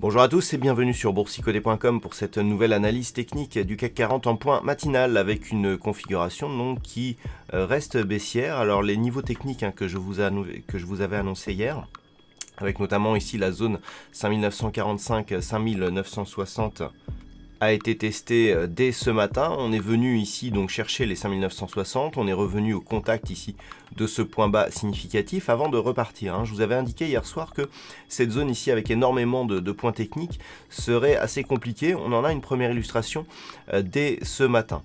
Bonjour à tous et bienvenue sur boursicodé.com pour cette nouvelle analyse technique du CAC 40 en point matinal avec une configuration donc qui euh, reste baissière. Alors les niveaux techniques hein, que, je vous que je vous avais annoncé hier, avec notamment ici la zone 5945-5960 a été testé euh, dès ce matin. On est venu ici donc chercher les 5960. On est revenu au contact ici de ce point bas significatif avant de repartir. Hein. Je vous avais indiqué hier soir que cette zone ici avec énormément de, points techniques serait assez compliquée. On en a une première illustration euh, dès ce matin.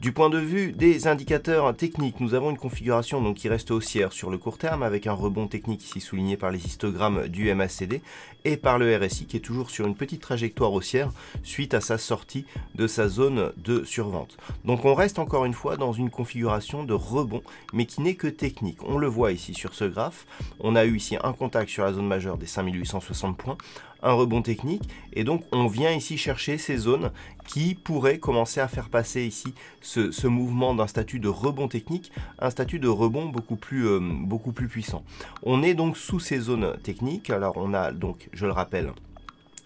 Du point de vue des indicateurs techniques, nous avons une configuration donc qui reste haussière sur le court terme avec un rebond technique ici souligné par les histogrammes du MACD et par le RSI qui est toujours sur une petite trajectoire haussière suite à sa sortie de sa zone de survente. Donc on reste encore une fois dans une configuration de rebond mais qui n'est que technique. On le voit ici sur ce graphe. On a eu ici un contact sur la zone majeure des 5860 points un rebond technique et donc on vient ici chercher ces zones qui pourraient commencer à faire passer ici ce, mouvement d'un statut de rebond technique un statut de rebond beaucoup plus, euh, beaucoup plus puissant. On est donc sous ces zones techniques, alors on a donc, je le rappelle,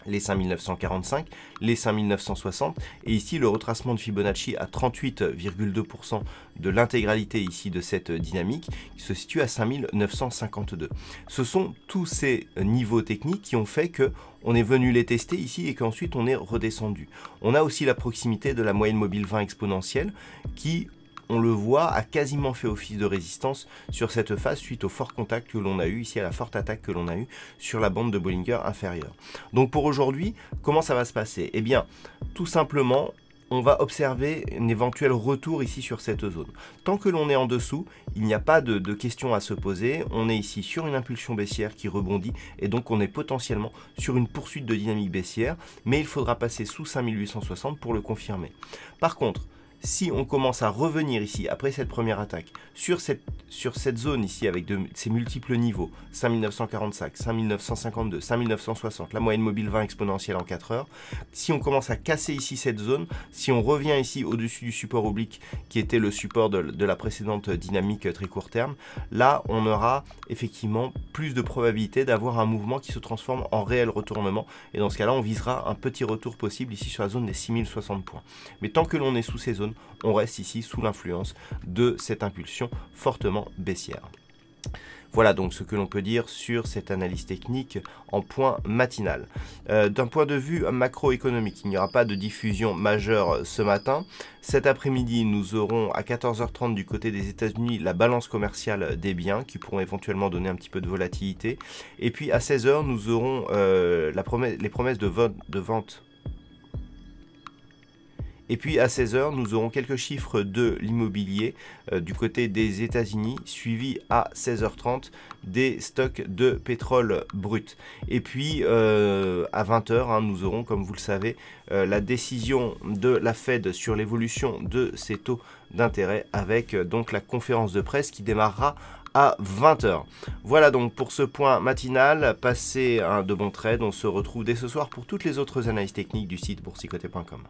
les 5945, les 5960 et ici le retracement de Fibonacci à 38,2% de l'intégralité ici de cette dynamique qui se situe à 5952. Ce sont tous ces niveaux techniques qui ont fait que on est venu les tester ici et qu'ensuite on est redescendu. On a aussi la proximité de la moyenne mobile 20 exponentielle qui on le voit, a quasiment fait office de résistance sur cette phase suite au fort contact que l'on a eu ici, à la forte attaque que l'on a eu sur la bande de Bollinger inférieure. Donc pour aujourd'hui, comment ça va se passer? Eh bien, tout simplement, on va observer un éventuel retour ici sur cette zone. Tant que l'on est en dessous, il n'y a pas de, de questions à se poser. On est ici sur une impulsion baissière qui rebondit et donc on est potentiellement sur une poursuite de dynamique baissière, mais il faudra passer sous 5860 pour le confirmer. Par contre, si on commence à revenir ici, après cette première attaque, sur cette, sur cette zone ici, avec de, ces multiples niveaux, 5945, 5952, 5960, la moyenne mobile 20 exponentielle en 4 heures, si on commence à casser ici cette zone, si on revient ici au-dessus du support oblique, qui était le support de, de la précédente dynamique très court terme, là, on aura effectivement plus de probabilité d'avoir un mouvement qui se transforme en réel retournement, et dans ce cas-là, on visera un petit retour possible ici sur la zone des 6060 points. Mais tant que l'on est sous ces zones, on reste ici sous l'influence de cette impulsion fortement baissière. Voilà donc ce que l'on peut dire sur cette analyse technique en point matinal. Euh, d'un point de vue macroéconomique, il n'y aura pas de diffusion majeure ce matin. Cet après-midi, nous aurons à 14h30 du côté des États-Unis la balance commerciale des biens qui pourront éventuellement donner un petit peu de volatilité. Et puis à 16h, nous aurons euh, les promesses de vente et puis à 16h, nous aurons quelques chiffres de l'immobilier euh, du côté des États-Unis, suivi à 16h30 des stocks de pétrole brut. Et puis euh, à 20h, hein, nous aurons, comme vous le savez, euh, la décision de la Fed sur l'évolution de ses taux d'intérêt avec donc la conférence de presse qui démarrera à 20h. Voilà donc pour ce point matinal. Passez un de bons trades. On se retrouve dès ce soir pour toutes les autres analyses techniques du site boursicoté.com.